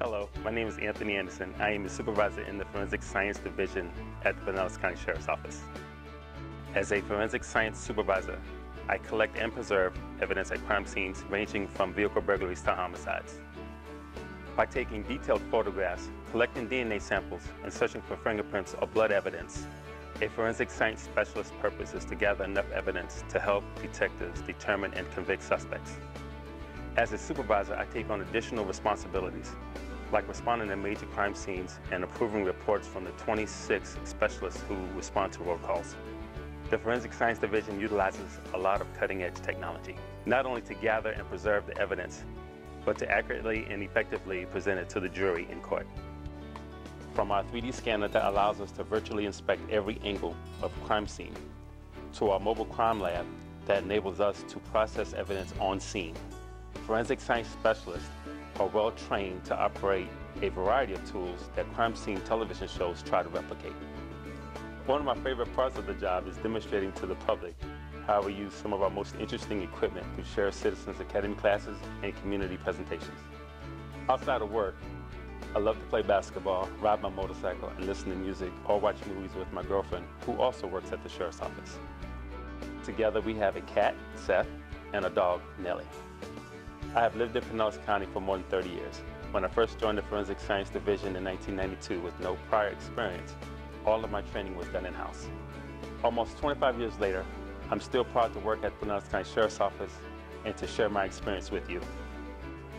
Hello, my name is Anthony Anderson. I am a supervisor in the Forensic Science Division at the Pinellas County Sheriff's Office. As a forensic science supervisor, I collect and preserve evidence at crime scenes ranging from vehicle burglaries to homicides. By taking detailed photographs, collecting DNA samples, and searching for fingerprints or blood evidence, a forensic science specialist's purpose is to gather enough evidence to help detectives determine and convict suspects. As a supervisor, I take on additional responsibilities, like responding to major crime scenes and approving reports from the 26 specialists who respond to roll calls. The Forensic Science Division utilizes a lot of cutting-edge technology, not only to gather and preserve the evidence, but to accurately and effectively present it to the jury in court. From our 3D scanner that allows us to virtually inspect every angle of a crime scene, to our mobile crime lab that enables us to process evidence on scene Forensic science specialists are well trained to operate a variety of tools that crime scene television shows try to replicate. One of my favorite parts of the job is demonstrating to the public how we use some of our most interesting equipment through Sheriff Citizens Academy classes and community presentations. Outside of work, I love to play basketball, ride my motorcycle, and listen to music or watch movies with my girlfriend, who also works at the Sheriff's Office. Together we have a cat, Seth, and a dog, Nellie. I have lived in Pinellas County for more than 30 years. When I first joined the Forensic Science Division in 1992 with no prior experience, all of my training was done in-house. Almost 25 years later, I'm still proud to work at Pinellas County Sheriff's Office and to share my experience with you.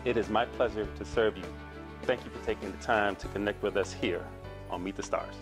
It is my pleasure to serve you. Thank you for taking the time to connect with us here on Meet the Stars.